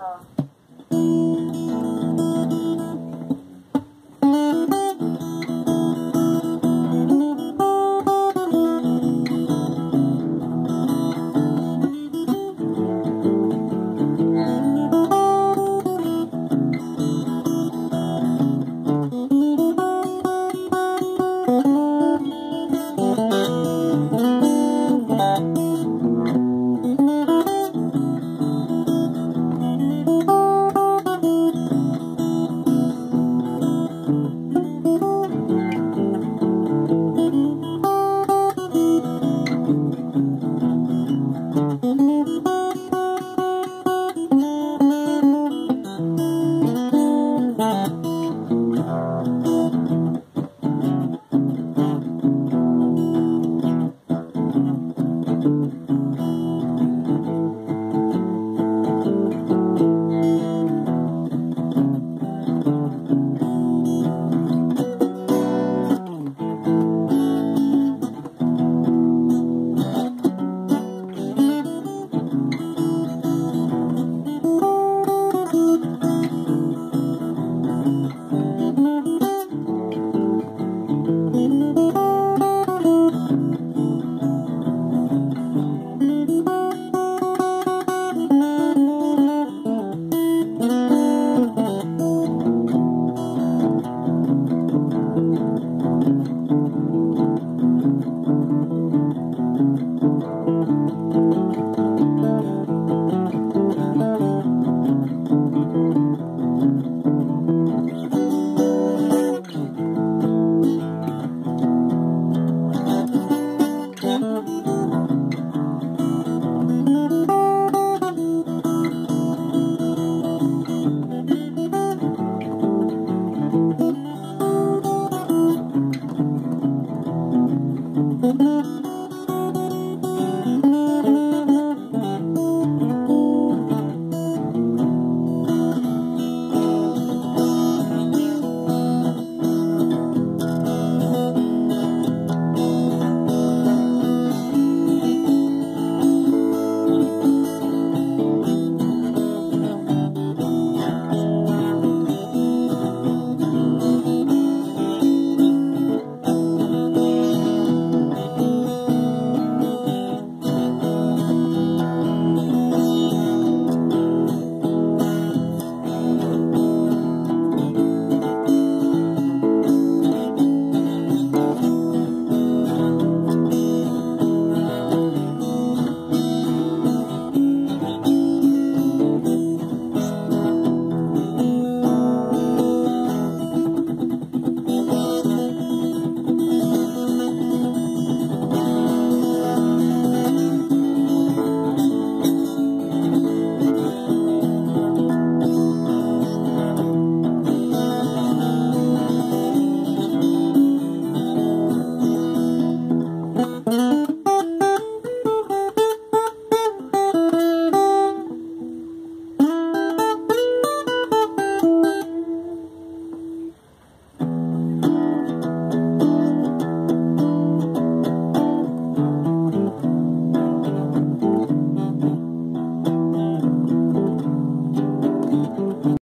Hello.